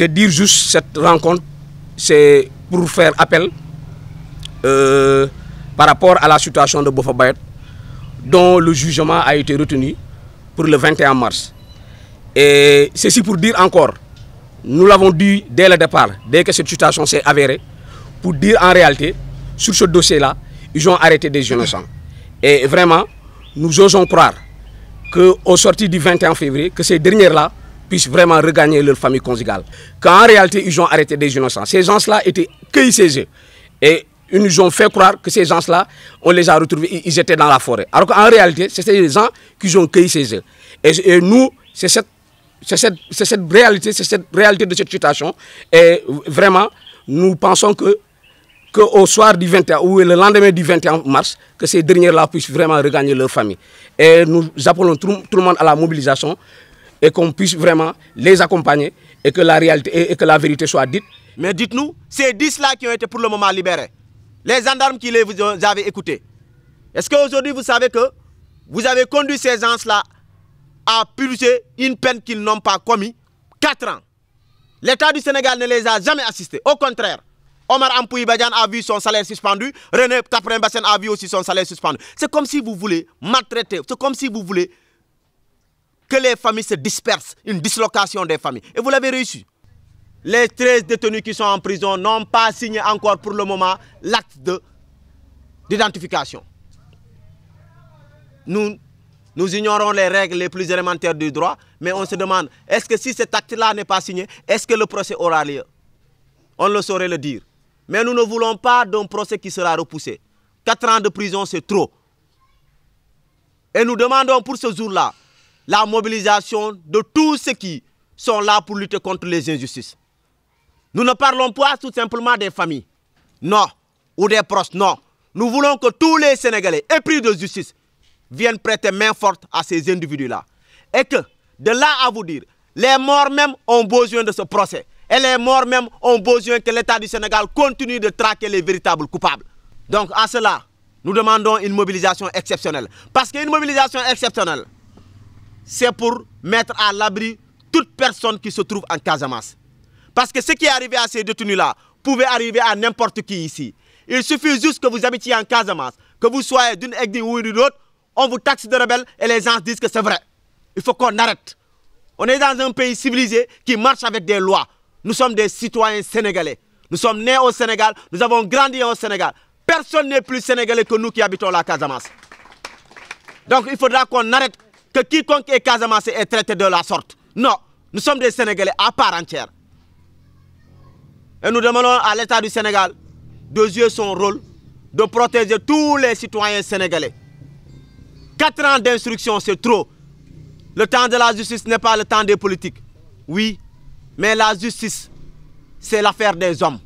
C'est dire juste cette rencontre, c'est pour faire appel euh, par rapport à la situation de Bofa Bayet, dont le jugement a été retenu pour le 21 mars. Et ceci pour dire encore, nous l'avons dit dès le départ, dès que cette situation s'est avérée, pour dire en réalité, sur ce dossier-là, ils ont arrêté des innocents. Et vraiment, nous osons croire qu'au sorti du 21 février, que ces dernières-là puissent vraiment regagner leur famille conjugale. Qu'en réalité, ils ont arrêté des innocents. Ces gens-là étaient cueillis chez eux. Et ils nous ont fait croire que ces gens-là, on les a retrouvés, ils étaient dans la forêt. Alors qu'en réalité, c'était des gens qui ont cueillis chez eux. Et, nous, c'est cette, réalité, c'est cette réalité de cette situation. Et vraiment, nous pensons que qu'au soir du 21 ou le lendemain du 21 mars, que ces dernières-là puissent vraiment regagner leur famille. Et nous appelons tout le monde à la mobilisation et qu'on puisse vraiment les accompagner et que la réalité et que la vérité soit dite. Mais dites-nous, ces 10-là qui ont été pour le moment libérés, les gendarmes qui les vous avez écoutés, est-ce qu'aujourd'hui vous savez que vous avez conduit ces gens-là à purger une peine qu'ils n'ont pas commis 4 ans? L'État du Sénégal ne les a jamais assistés. Au contraire, Omar Ampouy Badian a vu son salaire suspendu, René Tapren a vu aussi son salaire suspendu. C'est comme si vous voulez maltraiter, c'est comme si vous voulez que les familles se dispersent, une dislocation des familles. Et vous l'avez réussi. Les 13 détenus qui sont en prison n'ont pas signé encore pour le moment l'acte d'identification. Nous, nous ignorons les règles les plus élémentaires du droit, mais on se demande, est-ce que si cet acte-là n'est pas signé, est-ce que le procès aura lieu? On le saurait le dire. Mais nous ne voulons pas d'un procès qui sera repoussé. 4 ans de prison, c'est trop. Et nous demandons pour ce jour-là la mobilisation de tous ceux qui sont là pour lutter contre les injustices. Nous ne parlons pas tout simplement des familles, non, ou des proches, non. Nous voulons que tous les Sénégalais épris de justice viennent prêter main forte à ces individus-là. Et que, de là à vous dire, les morts même ont besoin de ce procès. Et les morts même ont besoin que l'État du Sénégal continue de traquer les véritables coupables. Donc à cela, nous demandons une mobilisation exceptionnelle. Parce qu'une mobilisation exceptionnelle, c'est pour mettre à l'abri toute personne qui se trouve en Casamance. Parce que ce qui est arrivé à ces détenus-là pouvait arriver à n'importe qui ici. Il suffit juste que vous habitiez en Casamance, que vous soyez d'une ethnie ou d'une autre, on vous taxe de rebelle et les gens disent que c'est vrai. Il faut qu'on arrête. On est dans un pays civilisé qui marche avec des lois. Nous sommes des citoyens sénégalais. Nous sommes nés au Sénégal, nous avons grandi au Sénégal. Personne n'est plus sénégalais que nous qui habitons la Casamance. Donc il faudra qu'on arrête que quiconque est Casamance est traité de la sorte. Non, nous sommes des Sénégalais à part entière. Et nous demandons à l'État du Sénégal de jouer son rôle de protéger tous les citoyens sénégalais. Quatre ans d'instruction, c'est trop. Le temps de la justice n'est pas le temps des politiques. Oui, mais la justice, c'est l'affaire des hommes.